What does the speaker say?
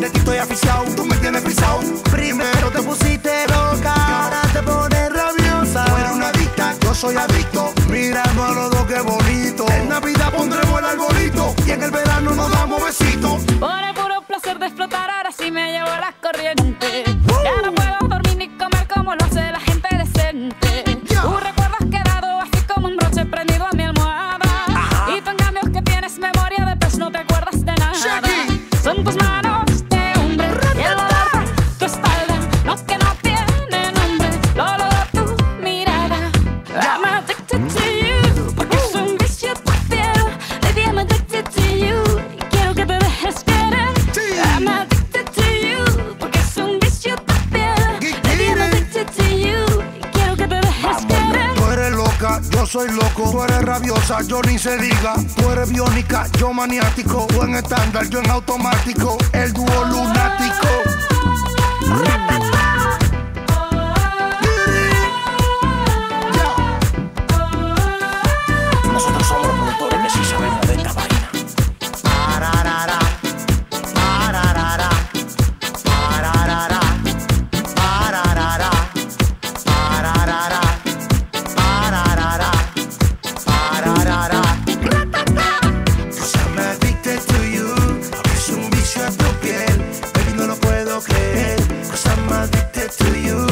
de ti estoy aficiado, tú me tienes frisado. Primero te pusiste loca, ahora te pones rabiosa. Tú eres una adicta, yo soy adicto. Miramos a los dos, qué bonito. En Navidad pondremos el arbolito y en el verano nos damos besitos. Por el puro placer de explotar, ahora sí me llevo las corrientes. Pues soy loco. Tú eres rabiosa, yo ni se diga. Tú eres biónica, yo maniático. Tú en estándar, yo en automático. El dúo lunático. to you.